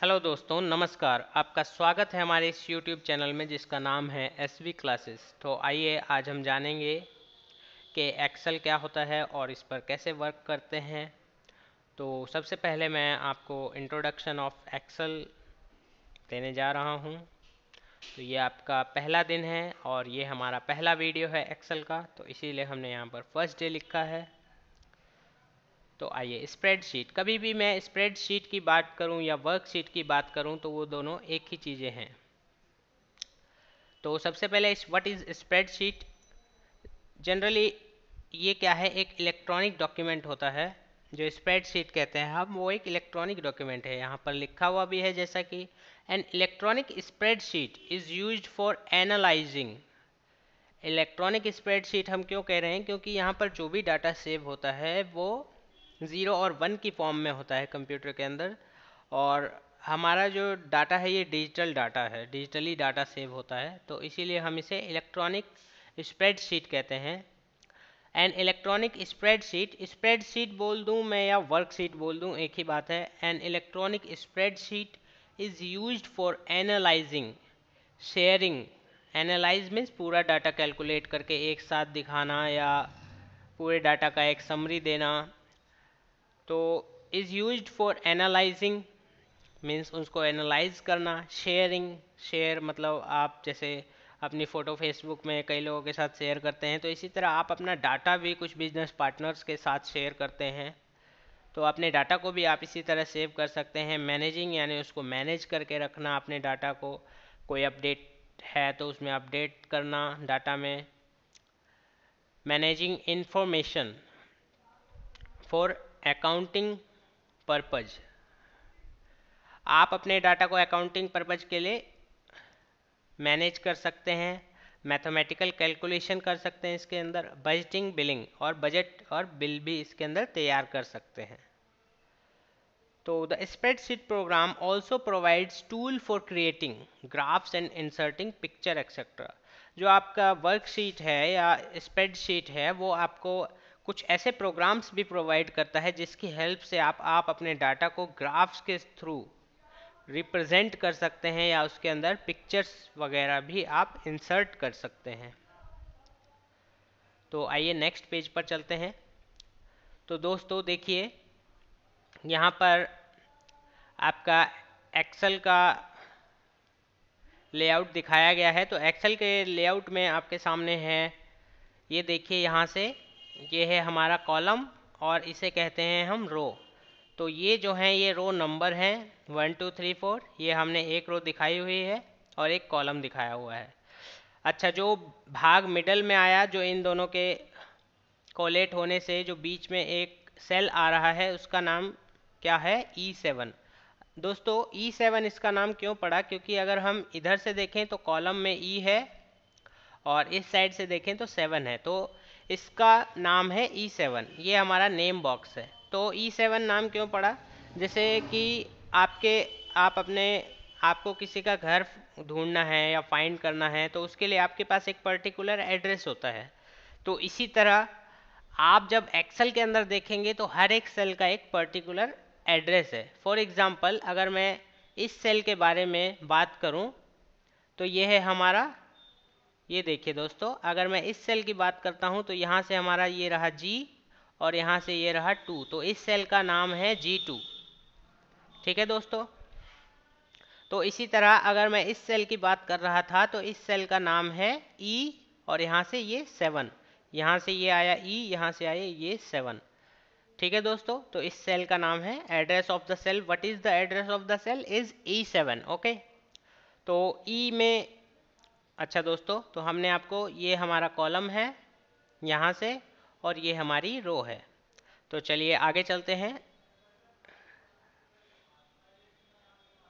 Hello दोस्तों, नमस्कार। आपका स्वागत है हमारे इस यूट्यूब चैनल में जिसका नाम है एस वी क्लासेस तो आइए, आज हम जानेंगे कि एक्सेल क्या होता है और इस पर कैसे वर्क करते हैं। तो सबसे पहले मैं आपको इंट्रोडक्शन ऑफ़ एक्सेल देने जा रहा हूँ। तो ये आपका पहला दिन है और ये हमारा पहला वीडियो है एक्सेल का। तो इसीलिए हमने यहाँ पर फ़र्स्ट डे लिखा है। तो आइए स्प्रेडशीट कभी भी मैं स्प्रेडशीट की बात करूँ या वर्कशीट की बात करूँ तो वो दोनों एक ही चीज़ें हैं। तो सबसे पहले व्हाट इज़ स्प्रेडशीट जनरली ये क्या है? एक इलेक्ट्रॉनिक डॉक्यूमेंट होता है, जो स्प्रेडशीट कहते हैं। हम, वो एक इलेक्ट्रॉनिक डॉक्यूमेंट है। यहाँ पर लिखा हुआ भी है, जैसा कि an electronic spreadsheet is use for analysing electronic spreadsheet हम क्यों कह रहे हैं? क्योंकि यहाँ पर जो भी डाटा सेव होता है, वो ज़ीरो और वन की फॉर्म में होता है कंप्यूटर के अंदर। और हमारा जो डाटा है, ये डिजिटल डाटा है, डिजिटली डाटा सेव होता है। तो इसीलिए हम इसे इलेक्ट्रॉनिक स्प्रेडशीट कहते हैं। एन इलेक्ट्रॉनिक स्प्रेडशीट स्प्रेडशीट बोल दूँ मैं या वर्कशीट बोल दूँ, एक ही बात है। An electronic spreadsheet is use for analysing sharing analyse means पूरा डाटा कैलकुलेट करके एक साथ दिखाना या पूरे डाटा का एक समरी देना। तो is use for analysing means उसको एनालाइज करना शेयरिंग शेयर मतलब आप जैसे अपनी फ़ोटो फेसबुक में कई लोगों के साथ शेयर करते हैं तो इसी तरह आप अपना डाटा भी कुछ बिज़नेस पार्टनर्स के साथ शेयर करते हैं। तो अपने डाटा को भी आप इसी तरह सेव कर सकते हैं। मैनेजिंग यानी उसको मैनेज करके रखना अपने डाटा को। कोई अपडेट है तो उसमें अपडेट करना डाटा में। Managing information for accounting purpose आप अपने डाटा को अकाउंटिंग पर्पज के लिए मैनेज कर सकते हैं मैथमेटिकल कैलकुलेशन कर सकते हैं इसके अंदर बजटिंग बिलिंग और बजट और बिल भी इसके अंदर तैयार कर सकते हैं। तो the spreadsheet program also provides tool for creating graphs and inserting picture etcetera जो आपका वर्कशीट है या स्प्रेडशीट है, वो आपको कुछ ऐसे प्रोग्राम्स भी प्रोवाइड करता है जिसकी हेल्प से आप आप अपने डाटा को ग्राफ्स के थ्रू रिप्रेजेंट कर सकते हैं या उसके अंदर पिक्चर्स वगैरह भी आप इंसर्ट कर सकते हैं। तो आइए नेक्स्ट पेज पर चलते हैं। तो दोस्तों, देखिए, यहाँ पर आपका एक्सेल का लेआउट दिखाया गया है। तो एक्सेल के लेआउट में आपके सामने है, ये देखिए यहाँ से ये है हमारा कॉलम और इसे कहते हैं हम रो। तो ये जो हैं, ये रो नंबर हैं, वन, टू, थ्री, फोर, ये हमने एक रो दिखाई हुई है और एक कॉलम दिखाया हुआ है। अच्छा जो भाग मिडल में आया, जो इन दोनों के कोलेट होने से जो बीच में एक सेल आ रहा है, उसका नाम क्या है? ई e सेवन दोस्तों ई e सेवन इसका नाम क्यों पड़ा? क्योंकि अगर हम इधर से देखें तो कॉलम में ई e है और इस साइड से देखें तो सेवन है। तो इसका नाम है ई e सेवन ये हमारा नेम बॉक्स है। तो ई e सेवन नाम क्यों पड़ा? जैसे कि आपके, आप अपने, आपको किसी का घर ढूंढना है या फाइंड करना है तो उसके लिए आपके पास एक पर्टिकुलर एड्रेस होता है। तो इसी तरह आप जब एक्सेल के अंदर देखेंगे तो हर एक सेल का एक पर्टिकुलर एड्रेस है। फॉर एग्ज़ाम्पल अगर मैं इस सेल के बारे में बात करूँ तो ये है हमारा ये देखिए दोस्तों अगर मैं इस सेल की बात करता हूँ तो यहाँ से हमारा ये रहा जी और यहाँ से ये रहा टू। तो इस सेल का नाम है जी टू। ठीक है दोस्तों? तो इसी तरह अगर मैं इस सेल की बात कर रहा था तो इस सेल का नाम है ई e और यहाँ से ये सेवन यहाँ से ये आया ई e, यहाँ से आया ये सेवन ठीक है दोस्तों? तो इस सेल का नाम है address of the cell what is the address of the cell is E seven okay तो ई e में अच्छा दोस्तों तो हमने आपको ये हमारा कॉलम है, यहाँ से, और ये हमारी रो है। तो चलिए आगे चलते हैं।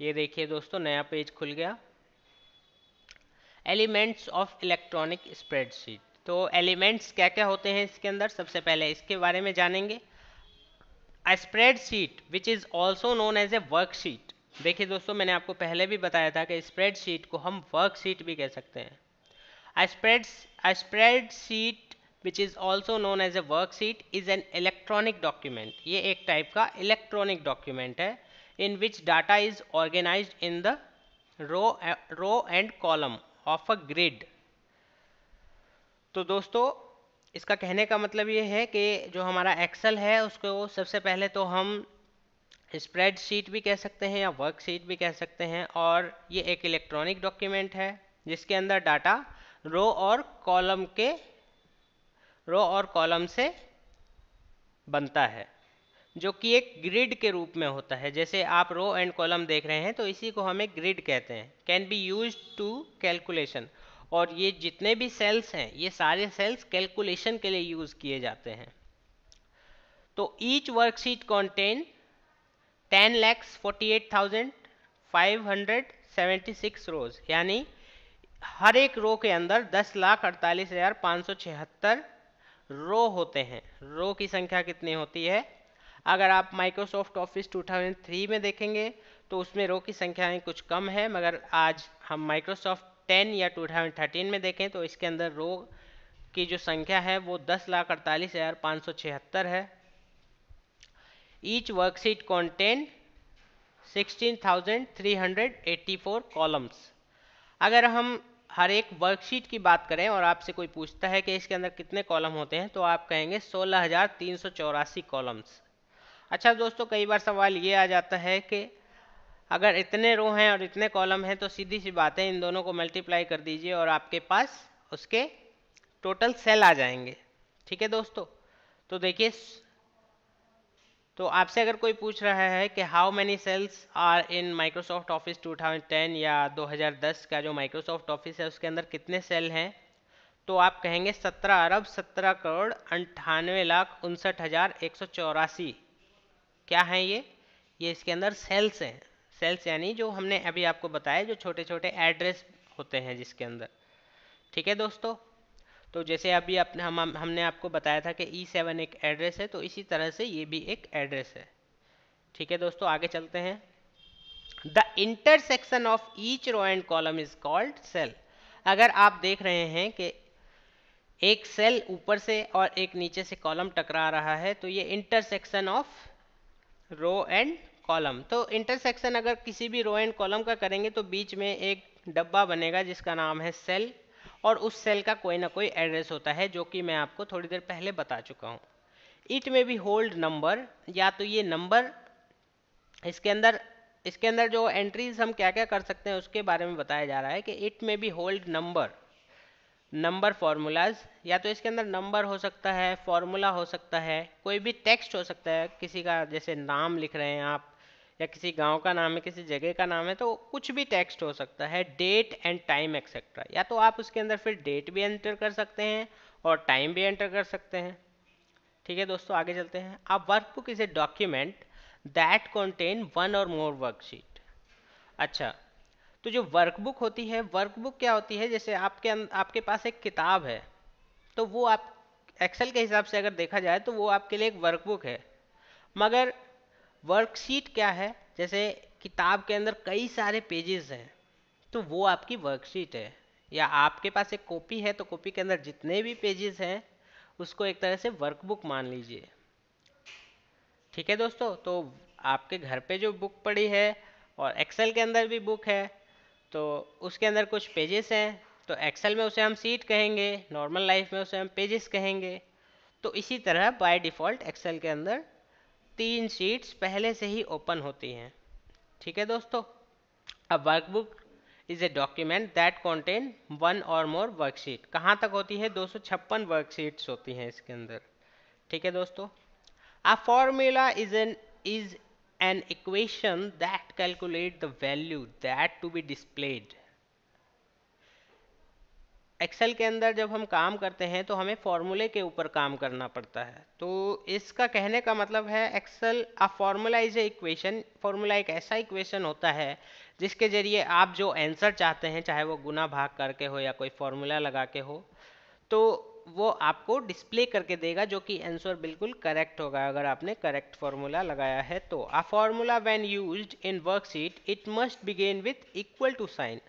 ये देखिए दोस्तों, नया पेज खुल गया। Elements of electronic spreadsheet. तो एलिमेंट्स क्या क्या होते हैं इसके अंदर? सबसे पहले इसके बारे में जानेंगे। A spreadsheet which is also known as a worksheet देखिए दोस्तों, मैंने आपको पहले भी बताया था कि स्प्रेड शीट को हम वर्कशीट भी कह सकते हैं। A spreadsheet which is also known as a worksheet is an electronic document ये एक टाइप का इलेक्ट्रॉनिक डॉक्यूमेंट है in which data is organise in the row row and column of a grid तो दोस्तों, इसका कहने का मतलब ये है कि जो हमारा एक्सल है, उसको सबसे पहले तो हम स्प्रेड शीट भी कह सकते हैं या वर्कशीट भी कह सकते हैं और ये एक इलेक्ट्रॉनिक डॉक्यूमेंट है, जिसके अंदर डाटा रो और कॉलम के रो और कॉलम से बनता है, जो कि एक ग्रिड के रूप में होता है। जैसे आप रो एंड कॉलम देख रहे हैं तो इसी को हम एक ग्रिड कहते हैं। Can be use to calculation और ये जितने भी सेल्स हैं, ये सारे सेल्स कैलकुलेशन के लिए यूज़ किए जाते हैं। तो each worksheet contain ten lakhs forty eight thousand five hundred seventy six rows, यानी हर एक रो के अंदर दस लाख अड़तालीस हज़ार पाँच सौ छिहत्तर रो होते हैं। रो की संख्या कितनी होती है? अगर आप माइक्रोसॉफ्ट ऑफ़िस 2003 में देखेंगे तो उसमें रो की संख्याएँ कुछ कम है, मगर आज हम माइक्रोसॉफ्ट 10 या 2013 में देखें तो इसके अंदर रो की जो संख्या है, वो दस लाख अड़तालीस हज़ार पाँच सौ छिहत्तर है। Three hundred eighty four columns अगर हम हर एक वर्कशीट की बात करें और आपसे कोई पूछता है कि इसके अंदर कितने कॉलम होते हैं तो आप कहेंगे सोलह कॉलम्स अच्छा दोस्तों, कई बार सवाल ये आ जाता है कि अगर इतने रो हैं और इतने कॉलम हैं तो सीधी सी बात है, इन दोनों को मल्टीप्लाई कर दीजिए और आपके पास उसके टोटल सेल आ जाएँगे. ठीक है दोस्तों? तो देखिए तो आपसे अगर कोई पूछ रहा है कि how many cells are in Microsoft Office 2010 या 2010 का जो माइक्रोसॉफ्ट ऑफ़िस है, उसके अंदर कितने सेल हैं? तो आप कहेंगे 17 अरब 17 करोड़, अंठानवे लाख, उनसठ हज़ार, एक सौ चौरासी। क्या है ये? ये इसके अंदर सेल्स हैं। सेल्स यानी जो हमने अभी आपको बताया, जो छोटे छोटे एड्रेस होते हैं जिसके अंदर। ठीक है दोस्तों? तो जैसे अभी अपने, हम हमने आपको बताया था कि ई e सेवन एक एड्रेस है तो इसी तरह से ये भी एक एड्रेस है। ठीक है दोस्तों, आगे चलते हैं। The intersection of each row and column is called cell अगर आप देख रहे हैं कि एक सेल ऊपर से और एक नीचे से कॉलम टकरा रहा है तो ये intersection of row and column तो इंटरसेक्शन अगर किसी भी रो एंड कॉलम का करेंगे तो बीच में एक डब्बा बनेगा जिसका नाम है सेल और उस सेल का कोई ना कोई एड्रेस होता है, जो कि मैं आपको थोड़ी देर पहले बता चुका हूँ। इट में भी होल्ड नंबर या तो ये नंबर इसके अंदर इसके अंदर जो एंट्रीज हम क्या क्या कर सकते हैं, उसके बारे में बताया जा रहा है कि इट में भी होल्ड नंबर नंबर फार्मूलाज या तो इसके अंदर नंबर हो सकता है फॉर्मूला हो सकता है, कोई भी टेक्स्ट हो सकता है, किसी का जैसे नाम लिख रहे हैं आप या किसी गाँव का नाम है, किसी जगह का नाम है तो कुछ भी टेक्स्ट हो सकता है डेट एंड टाइम एक्सेट्रा या तो आप उसके अंदर फिर डेट भी एंटर कर सकते हैं और टाइम भी एंटर कर सकते हैं। ठीक है दोस्तों, आगे चलते हैं। अब workbook is a document that contain one or more worksheet अच्छा तो जो वर्कबुक होती है वर्कबुक क्या होती है? जैसे आपके आपके पास एक किताब है तो वो आप एक्सेल के हिसाब से अगर देखा जाए तो वो आपके लिए एक वर्कबुक है। मगर वर्कशीट क्या है? जैसे किताब के अंदर कई सारे पेजेस हैं तो वो आपकी वर्कशीट है। या आपके पास एक कॉपी है तो कॉपी के अंदर जितने भी पेजेस हैं, उसको एक तरह से वर्कबुक मान लीजिए। ठीक है दोस्तों? तो आपके घर पे जो बुक पड़ी है, और एक्सेल के अंदर भी बुक है तो उसके अंदर कुछ पेजेस हैं तो एक्सेल में उसे हम सीट कहेंगे नॉर्मल लाइफ में उसे हम पेजेस कहेंगे। तो इसी तरह बाय डिफ़ॉल्ट एक्सेल के अंदर तीन शीट्स पहले से ही ओपन होती हैं। ठीक है दोस्तों? अब workbook is a document that contain one or more worksheet कहाँ तक होती है? दो सौ छप्पन वर्कशीट्स होती हैं इसके अंदर। ठीक है दोस्तों? A formula is an is an equation that calculate the value that to be displayed Excel के अंदर जब हम काम करते हैं तो हमें फॉर्मूले के ऊपर काम करना पड़ता है। तो इसका कहने का मतलब है Excel a formula is a equation formula एक ऐसा इक्वेशन होता है, जिसके ज़रिए आप जो आंसर चाहते हैं, चाहे वो गुना भाग करके हो या कोई फॉर्मूला लगा के हो तो वो आपको डिस्प्ले करके देगा, जो कि आंसर बिल्कुल करेक्ट होगा। अगर आपने करेक्ट फॉर्मूला लगाया है तो a formula when used in worksheet it must begin with equal to sign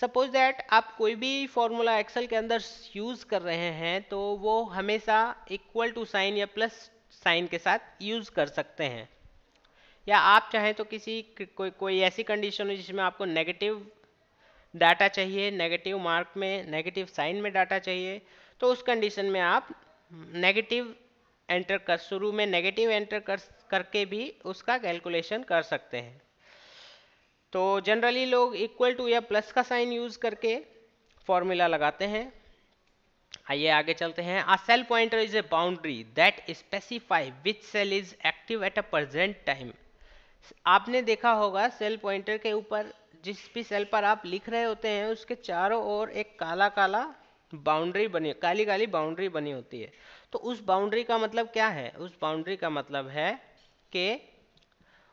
suppose that आप कोई भी फॉर्मूला एक्सेल के अंदर यूज़ कर रहे हैं तो वो हमेशा इक्वल टू साइन या प्लस साइन के साथ यूज़ कर सकते हैं। या आप चाहें तो किसी कोई कोई ऐसी कंडीशन हो जिसमें आपको नेगेटिव डाटा चाहिए नेगेटिव मार्क में नेगेटिव साइन में डाटा चाहिए तो उस कंडीशन में आप नेगेटिव एंटर कर, शुरू में नेगेटिव एंटर कर, करके भी उसका कैलकुलेशन कर सकते हैं। तो जनरली लोग इक्वल टू या प्लस का साइन यूज़ करके फॉर्मूला लगाते हैं। आइए आगे चलते हैं। A cell pointer is a boundary that specify which cell is active at a present time आपने देखा होगा सेल पॉइंटर के ऊपर, जिस भी सेल पर आप लिख रहे होते हैं, उसके चारों ओर एक काला काला बाउंड्री बनी काली काली बाउंड्री बनी होती है। तो उस बाउंड्री का मतलब क्या है? उस बाउंड्री का मतलब है कि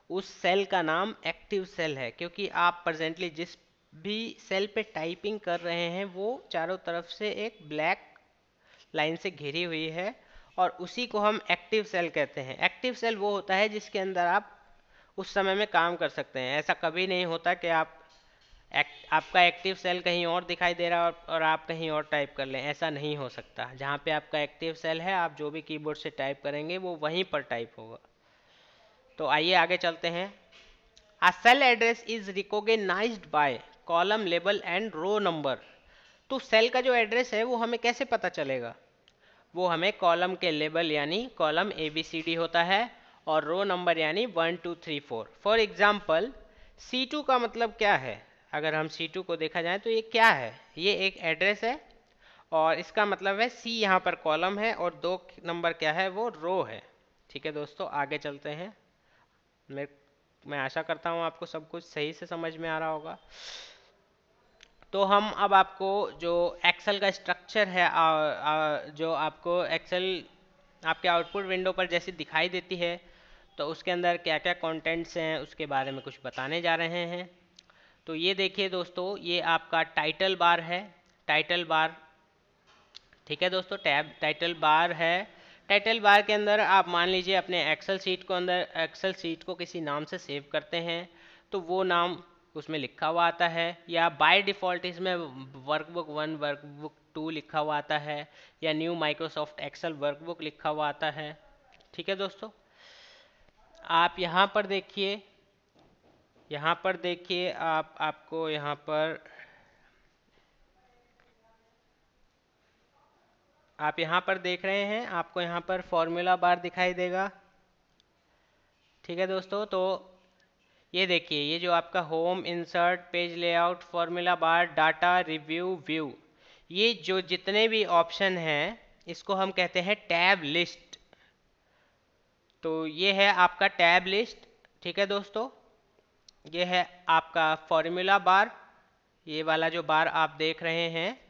उस सेल का नाम एक्टिव सेल है क्योंकि आप प्रेजेंटली जिस भी सेल पे टाइपिंग कर रहे हैं वो चारों तरफ़ से एक ब्लैक लाइन से घिरी हुई है और उसी को हम एक्टिव सेल कहते हैं। एक्टिव सेल वो होता है जिसके अंदर आप उस समय में काम कर सकते हैं। ऐसा कभी नहीं होता कि आप एक्ट आपका एक्टिव सेल कहीं और दिखाई दे रहा है और, और आप कहीं और टाइप कर लें। ऐसा नहीं हो सकता। जहाँ पे आपका एक्टिव सेल है आप जो भी कीबोर्ड से टाइप करेंगे वो वहीं पर टाइप होगा। तो आइए आगे चलते हैं। A cell address is recognised by column label and row number तो सेल का जो एड्रेस है, वो हमें कैसे पता चलेगा? वो हमें कॉलम के लेबल यानी column A B C D होता है और रो नंबर यानी one two three four for example C two का मतलब क्या है? अगर हम सी टू को देखा जाए तो ये क्या है? ये एक एड्रेस है और इसका मतलब है सी यहाँ पर कॉलम है और दो नंबर क्या है? वो रो है। ठीक है दोस्तों, आगे चलते हैं। मैं मैं आशा करता हूँ आपको सब कुछ सही से समझ में आ रहा होगा। तो हम अब आपको जो एक्सेल का स्ट्रक्चर है आ, आ, जो आपको एक्सेल आपके आउटपुट विंडो पर जैसी दिखाई देती है तो उसके अंदर क्या क्या कंटेंट्स हैं उसके बारे में कुछ बताने जा रहे हैं। तो ये देखिए दोस्तों ये आपका टाइटल बार है टाइटल बार ठीक है दोस्तों टैब टाइटल बार है टाइटल बार के अंदर आप मान लीजिए अपने एक्सेल सीट को अंदर एक्सेल सीट को किसी नाम से सेव करते हैं तो वो नाम उसमें लिखा हुआ आता है, या बाय डिफ़ॉल्ट इसमें वर्कबुक वन वर्कबुक टू लिखा हुआ आता है, या न्यू माइक्रोसॉफ्ट एक्सेल वर्कबुक लिखा हुआ आता है। ठीक है दोस्तों? आप यहाँ पर देखिए, यहाँ पर देखिए आप, आपको यहाँ पर आप यहाँ पर देख रहे हैं, आपको यहाँ पर फॉर्मूला बार दिखाई देगा। ठीक है दोस्तों तो ये देखिए, ये जो आपका home insert page layout formula bar data review view ये जो जितने भी ऑप्शन हैं, इसको हम कहते हैं टैब लिस्ट तो ये है आपका टैब लिस्ट ठीक है दोस्तों, ये है आपका फॉर्मूला बार ये वाला जो बार आप देख रहे हैं।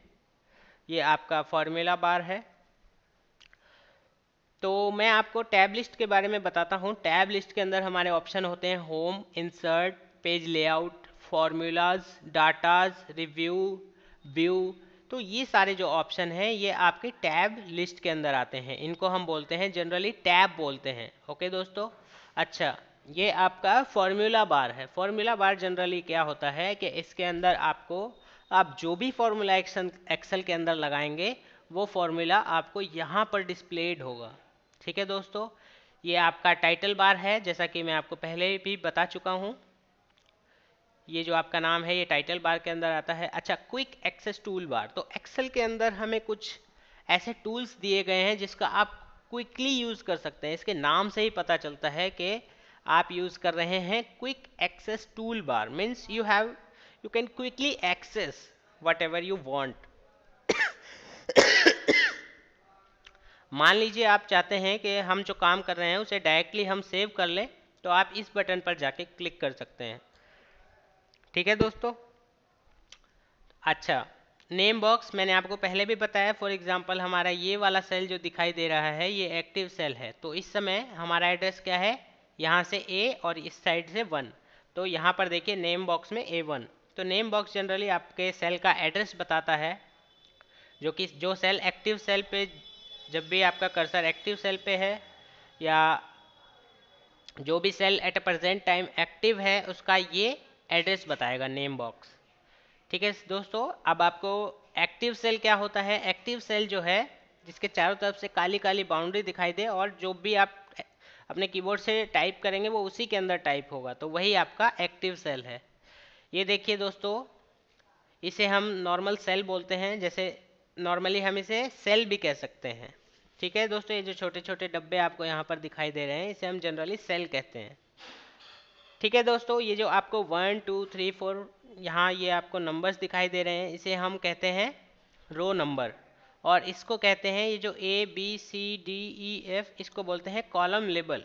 ये आपका फॉर्मूला बार है। तो मैं आपको टैब लिस्ट के बारे में बताता हूँ। टैब लिस्ट के अंदर हमारे ऑप्शन होते हैं home insert page layout formulas datas review view तो ये सारे जो ऑप्शन हैं, ये आपके टैब लिस्ट के अंदर आते हैं। इनको हम बोलते हैं जनरली टैब बोलते हैं। ओके दोस्तों? अच्छा ये आपका फॉर्मूला बार है। फॉर्मूला बार जनरली क्या होता है कि इसके अंदर आपको आप जो भी फॉर्मूला एक्शन एक्सेल के अंदर लगाएँगे, वो फॉर्मूला आपको यहाँ पर डिस्प्लेड होगा। ठीक है दोस्तों? ये आपका टाइटल बार है, जैसा कि मैं आपको पहले भी बता चुका हूँ। ये जो आपका नाम है, ये टाइटल बार के अंदर आता है। अच्छा क्विक एक्सेस टूल बार तो एक्सेल के अंदर हमें कुछ ऐसे टूल्स दिए गए हैं, जिसका आप क्विकली यूज़ कर सकते हैं। इसके नाम से ही पता चलता है कि आप यूज़ कर रहे हैं quick access tool bar means you have you can quickly access whatever you want. मान लीजिए आप चाहते हैं कि हम जो काम कर रहे हैं, उसे डायरेक्टली हम सेव कर लें तो आप इस बटन पर जाके क्लिक कर सकते हैं। ठीक है दोस्तों? अच्छा नेम बॉक्स मैंने आपको पहले भी बताया फॉर एग्जांपल हमारा ये वाला सेल जो दिखाई दे रहा है, ये एक्टिव सेल है। तो इस समय हमारा एड्रेस क्या है? यहाँ से ए और इस साइड से वन तो यहाँ पर देखिए नेम बॉक्स में ए वन तो नेम बॉक्स जनरली आपके सेल का एड्रेस बताता है, जो कि जो सेल एक्टिव सेल पे जब भी आपका कर्सर एक्टिव सेल पे है, या जो भी cell at present time active है, उसका ये एड्रेस बताएगा नेम बॉक्स ठीक है दोस्तों, अब आपको एक्टिव सेल क्या होता है? एक्टिव सेल जो है, जिसके चारों तरफ़ से काली काली बाउंड्री दिखाई दे, और जो भी आप अपने कीबोर्ड से टाइप करेंगे, वो उसी के अंदर टाइप होगा तो वही आपका एक्टिव सेल है। ये देखिए दोस्तों, इसे हम नॉर्मल सेल बोलते हैं, जैसे नॉर्मली हम इसे सेल भी कह सकते हैं। ठीक है दोस्तों, ये जो छोटे छोटे डब्बे आपको यहाँ पर दिखाई दे रहे हैं, इसे हम जनरली सेल कहते हैं। ठीक है दोस्तों, ये जो आपको वन टू थ्री फोर यहाँ ये आपको नंबर्स दिखाई दे रहे हैं, इसे हम कहते हैं रो नंबर और इसको कहते हैं, ये जो A B C D E F इसको बोलते हैं कॉलम लेबल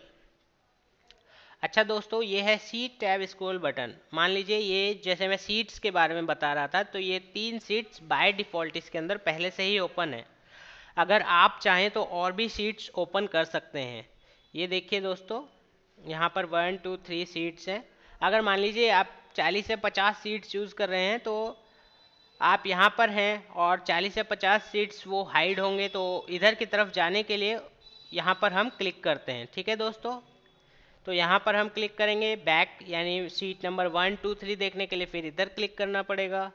अच्छा दोस्तों, ये है सीट टैब स्क्रोल बटन मान लीजिए ये, जैसे मैं सीट्स के बारे में बता रहा था तो ये तीन सीट्स बाय डिफ़ॉल्ट इसके अंदर पहले से ही ओपन है। अगर आप चाहें तो और भी सीट्स ओपन कर सकते हैं। ये देखिए दोस्तों, यहाँ पर वन टू थ्री सीट्स हैं। अगर मान लीजिए आप चालीस से पचास सीट्स चूज़ कर रहे हैं तो आप यहाँ पर हैं और चालीस से पचास सीट्स वो हाइड होंगे तो इधर की तरफ़ जाने के लिए यहाँ पर हम क्लिक करते हैं। ठीक है दोस्तों? तो यहाँ पर हम क्लिक करेंगे बैक यानी sheet number one two three देखने के लिए फिर इधर क्लिक करना पड़ेगा।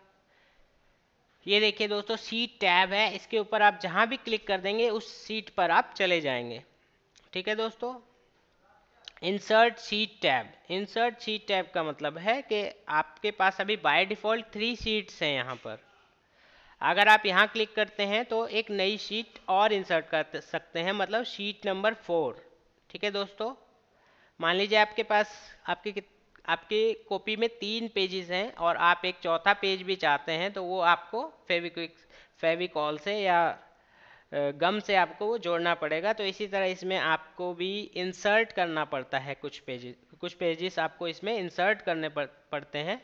ये देखिए दोस्तों सीट टैब है, इसके ऊपर आप जहाँ भी क्लिक कर देंगे, उस सीट पर आप चले जाएँगे। ठीक है दोस्तों? Insert sheet tab insert sheet tab का मतलब है कि आपके पास अभी बाय डिफ़ॉल्ट थ्री सीट्स हैं यहाँ पर। अगर आप यहाँ क्लिक करते हैं तो एक नई शीट और इंसर्ट कर सकते हैं मतलब शीट नंबर फोर ठीक है दोस्तों? मान लीजिए आपके पास, आपकी आपकी कॉपी में तीन पेजेस हैं और आप एक चौथा पेज भी चाहते हैं तो वो आपको फेविक्विक फेविकॉल से या गम से आपको वो जोड़ना पड़ेगा। तो इसी तरह इसमें आपको भी इंसर्ट करना पड़ता है कुछ पेजेस कुछ पेजेस आपको इसमें इंसर्ट करने पड़ते हैं,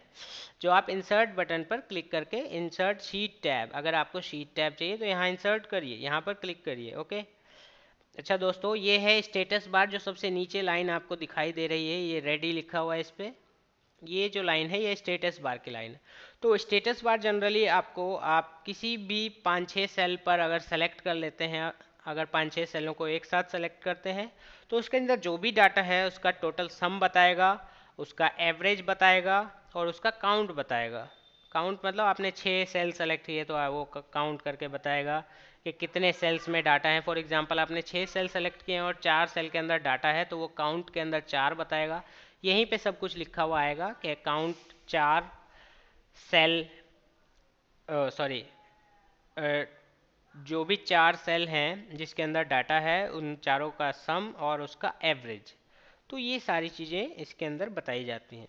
जो आप इंसर्ट बटन पर क्लिक करके इंसर्ट शीट टैब अगर आपको शीट टैब चाहिए तो यहाँ इंसर्ट करिए, यहाँ पर क्लिक करिए ओके अच्छा दोस्तों, ये है स्टेटस बार जो सबसे नीचे लाइन आपको दिखाई दे रही है, ये रेडी लिखा हुआ है इस पर ये जो लाइन है, ये स्टेटस बार की लाइन है। तो स्टेटस बार जनरली आपको, आप किसी भी पाँच छः सेल पर अगर सेलेक्ट कर लेते हैं, अगर पाँच छः सेलों को एक साथ सेलेक्ट करते हैं तो उसके अंदर जो भी डाटा है, उसका टोटल सम बताएगा, उसका एवरेज बताएगा और उसका काउंट बताएगा। काउंट मतलब आपने छः सेल सेलेक्ट किए तो वो काउंट करके बताएगा कि कितने सेल्स में डाटा है। फॉर एग्जांपल आपने छः सेल सेलेक्ट किए हैं और चार सेल के अंदर डाटा है तो वो काउंट के अंदर चार बताएगा। यहीं पे सब कुछ लिखा हुआ आएगा कि काउंट चार सेल सॉरी जो भी चार सेल हैं, जिसके अंदर डाटा है, उन चारों का सम और उसका एवरेज तो ये सारी चीज़ें इसके अंदर बताई जाती हैं।